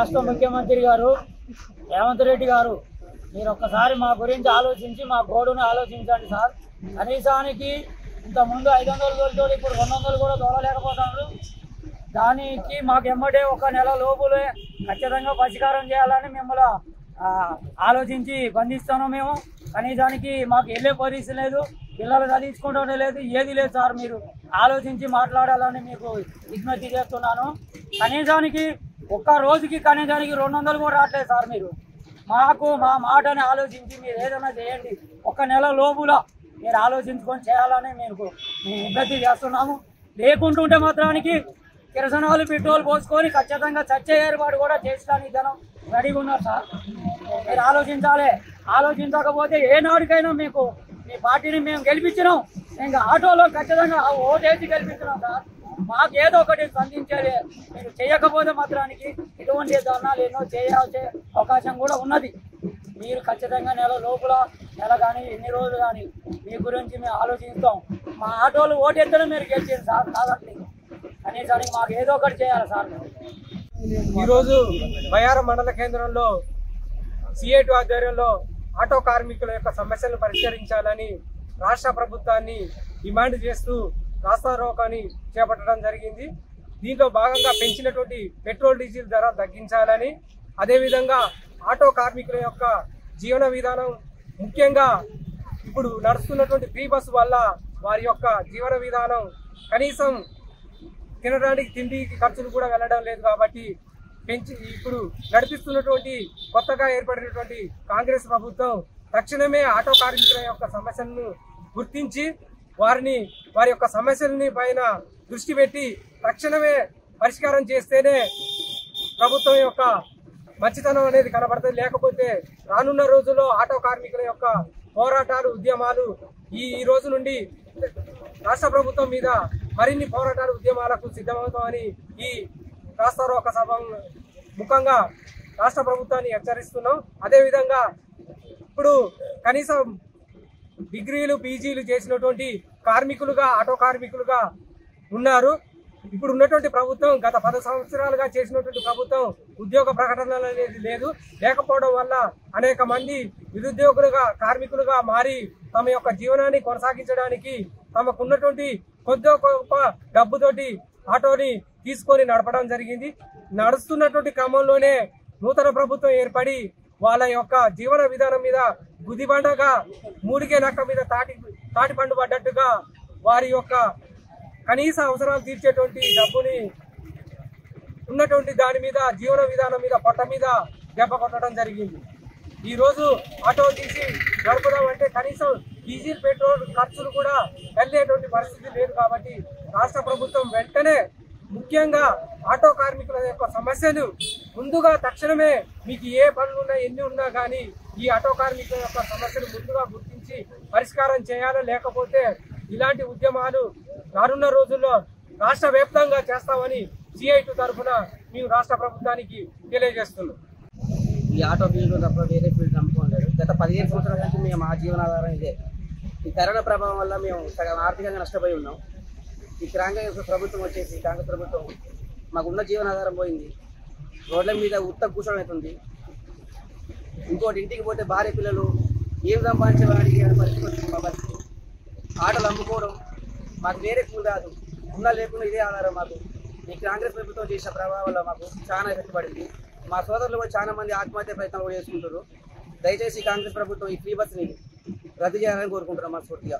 రాష్ట్ర ముఖ్యమంత్రి గారు రేవంత్ రెడ్డి గారు మీరు ఒక్కసారి మా గురించి ఆలోచించి మా గోడును ఆలోచించండి సార్. కనీసానికి ఇంత ముందు ఐదు వందలు తోలుతోడు ఇప్పుడు రెండు వందలు కూడా తోలలేకపోతున్నారు. దానికి మాకు ఎమ్మటే ఒక నెల లోపులే ఖచ్చితంగా పరిష్కారం చేయాలని మిమ్మల్ని ఆలోచించి బంధిస్తాను మేము. కనీసానికి మాకు వెళ్ళే పరిస్థితి లేదు పిల్లలు చదివించుకుంటూనే లేదు ఏది లేదు సార్ మీరు. ఆలోచించి మాట్లాడాలని మీకు విజ్ఞప్తి చేస్తున్నాను. కనీసానికి ఒక్క రోజుకి కనీసానికి రెండు వందలు కూడా రావట్లేదు సార్ మీరు. మాకు మా మాటని ఆలోచించి మీరు ఏదైనా చేయండి. ఒక నెల లోపుల మీరు ఆలోచించుకొని చేయాలని మేము మేము ఇబ్బంది చేస్తున్నాము. లేకుంటుంటే మాత్రానికి కిరసనాలు పెట్రోల్ పోసుకొని ఖచ్చితంగా చచ్చే ఏర్పాటు కూడా చేసడానికి జనం రెడీగా ఉన్నారు సార్. మీరు ఆలోచించాలి. ఆలోచించకపోతే ఏనాడికైనా మీకు మీ పార్టీని మేము గెలిపించినాం. ఇంకా ఆటోలో ఖచ్చితంగా ఓటేసి గెలిపించినాం సార్. మాకు ఏదో ఒకటి స్పందించేది మీరు చేయకపోతే మాత్రానికి ఇటువంటి ధర్నాలు ఎన్నో చేయాల్సే అవకాశం కూడా ఉన్నది. మీరు ఖచ్చితంగా నెల లోపల నెల కానీ ఎన్ని రోజులు కానీ మీ గురించి మేము ఆలోచిస్తాం. మా ఆటోలు ఓటెత్తడం మీరు గెలిచింది సార్ కాదండి. కనీసానికి మాకు ఏదో ఒకటి చేయాలి సార్ ఈరోజు బయారం మండల కేంద్రంలో సిఐటి ఆధ్వర్యంలో ఆటో కార్మికుల యొక్క సమస్యలను పరిష్కరించాలని రాష్ట్ర ప్రభుత్వాన్ని డిమాండ్ చేస్తూ రాస్తారోకాన్ని చేపట్టడం జరిగింది. దీంట్లో భాగంగా పెంచినటువంటి పెట్రోల్ డీజిల్ ధర తగ్గించాలని అదేవిధంగా ఆటో కార్మికుల యొక్క జీవన విధానం ముఖ్యంగా ఇప్పుడు నడుస్తున్నటువంటి ఫ్రీ బస్సు వల్ల వారి యొక్క జీవన విధానం కనీసం తినడానికి తిండికి ఖర్చులు కూడా వెళ్ళడం లేదు కాబట్టి పెంచి ఇప్పుడు నడిపిస్తున్నటువంటి కొత్తగా ఏర్పడినటువంటి కాంగ్రెస్ ప్రభుత్వం తక్షణమే ఆటో కార్మికుల యొక్క సమస్యలను గుర్తించి వారిని వారి యొక్క సమస్యలని పైన దృష్టి పెట్టి తక్షణమే పరిష్కారం చేస్తేనే ప్రభుత్వం యొక్క మంచితనం అనేది కనబడుతుంది. లేకపోతే రానున్న రోజుల్లో ఆటో కార్మికుల యొక్క పోరాటాలు ఉద్యమాలు ఈ ఈ రోజు నుండి రాష్ట్ర ప్రభుత్వం మీద మరిన్ని పోరాటాలు ఉద్యమాలకు సిద్ధమవుతామని ఈ రాస్తారోక సభ ముఖంగా రాష్ట్ర ప్రభుత్వాన్ని హెచ్చరిస్తున్నాం. అదేవిధంగా ఇప్పుడు కనీసం డిగ్రీలు పీజీలు చేసినటువంటి కార్మికులుగా ఆటో కార్మికులుగా ఉన్నారు. ఇప్పుడు ఉన్నటువంటి ప్రభుత్వం గత పది సంవత్సరాలుగా చేసినటువంటి ప్రభుత్వం ఉద్యోగ ప్రకటనలు అనేది లేదు. లేకపోవడం వల్ల అనేక మంది నిరుద్యోగులుగా కార్మికులుగా మారి తమ యొక్క జీవనాన్ని కొనసాగించడానికి తమకున్నటువంటి కొద్ది గొప్ప డబ్బుతోటి ఆటోని తీసుకొని నడపడం జరిగింది. నడుస్తున్నటువంటి క్రమంలోనే నూతన ప్రభుత్వం ఏర్పడి వాళ్ళ యొక్క జీవన విధానం మీద గుదిబండగా మూడిగే నక్క మీద తాటి తాటి పండు పడ్డట్టుగా వారి యొక్క కనీస అవసరాలు తీర్చేటువంటి డబ్బుని ఉన్నటువంటి దాని మీద జీవన విధానం మీద పొట్ట మీద దెబ్బ కొట్టడం జరిగింది ఈరోజు ఆటో తీసి నడుపుదామంటే కనీసం డీజిల్ పెట్రోల్ ఖర్చులు కూడా వెళ్ళేటువంటి పరిస్థితి లేదు కాబట్టి రాష్ట్ర ప్రభుత్వం వెంటనే ముఖ్యంగా ఆటో కార్మికుల యొక్క సమస్యలు ముందుగా తక్షణమే మీకు ఏ పనులు ఉన్నా ఎన్ని ఉన్నా కానీ ఈ ఆటో కార్మికుల యొక్క సమస్యలు ముందుగా గుర్తించి పరిష్కారం చేయాలి లేకపోతే ఇలాంటి ఉద్యమాలు రానున్న రోజుల్లో రాష్ట్ర వ్యాప్తంగా చేస్తామని సిఐటి తరఫున మేము రాష్ట్ర ప్రభుత్వానికి తెలియజేస్తున్నాం. ఈ ఆటో ఫీల్డ్ తప్ప వేరే ఫీల్డ్ నమ్ముకోలేదు. గత పదిహేను సంవత్సరాల నుంచి మేము మా జీవనాధారం ఇదే. ఈ కరోనా ప్రభావం వల్ల మేము సగం ఆర్థికంగా నష్టపోయి ఉన్నాం. ఈ కాంగ్రెస్ ప్రభుత్వం వచ్చేసి కాంగ్రెస్ ప్రభుత్వం మాకున్న జీవనాధారం పోయింది. రోడ్ల మీద ఉత్త కూర్చోడం అవుతుంది. ఇంకోటి ఇంటికి పోతే భార్య పిల్లలు ఏం సంపాదించడానికి పరిస్థితి మా పరిస్థితి. ఆటలు అమ్ముకోవడం మాకు వేరే కూల్ కాదు. ఉన్నా లేకుండా ఇదే ఆధారం మాకు. ఈ కాంగ్రెస్ ప్రభుత్వం చేసిన ప్రభావం వల్ల మాకు చాలా ఎఫెక్ట్ పడింది. మా సోదరులు కూడా చాలా మంది ఆత్మహత్య ప్రయత్నాలు కూడా చేసుకుంటారు దయచేసి కాంగ్రెస్ ప్రభుత్వం ఈ ఫ్రీ బస్ని రద్దు చేయాలని కోరుకుంటున్నాం మనస్ఫూర్తిగా.